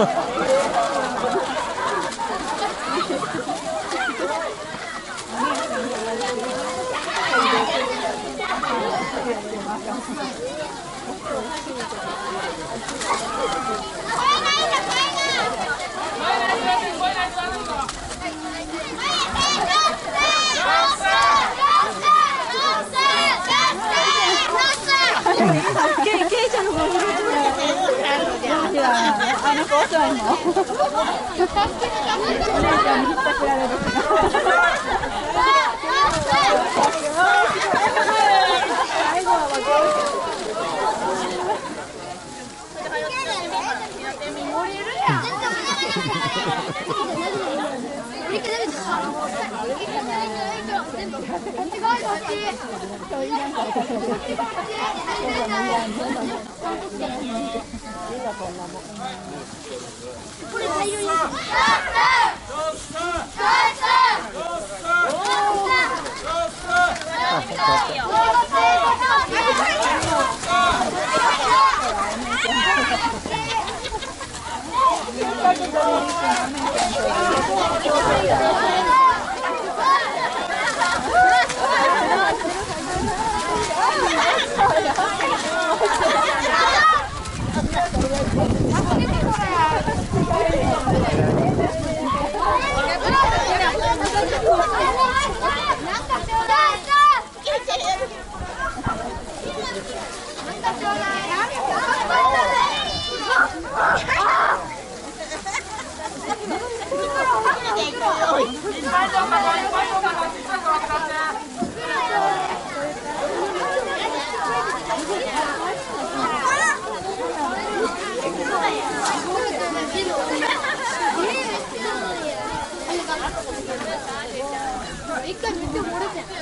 ケイちゃんの方が。あの子遅いの。お姉ちゃんにひったくられる最後はなん幺三幺三幺三幺三幺三幺三幺三幺三幺三幺三幺三幺三幺 一回見てもらって。